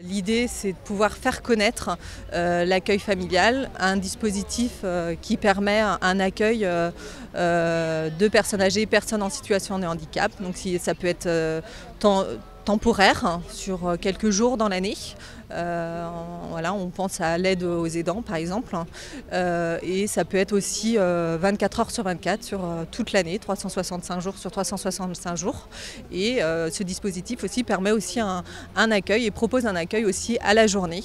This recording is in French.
L'idée, c'est de pouvoir faire connaître euh, l'accueil familial, un dispositif euh, qui permet un accueil euh, de personnes âgées, personnes en situation de handicap. Donc ça peut être temporaire hein, sur quelques jours dans l'année. On pense à l'aide aux aidants par exemple. et ça peut être aussi 24 heures sur 24 sur toute l'année, 365 jours sur 365 jours. Et ce dispositif aussi permet aussi un accueil et propose un accueil aussi à la journée.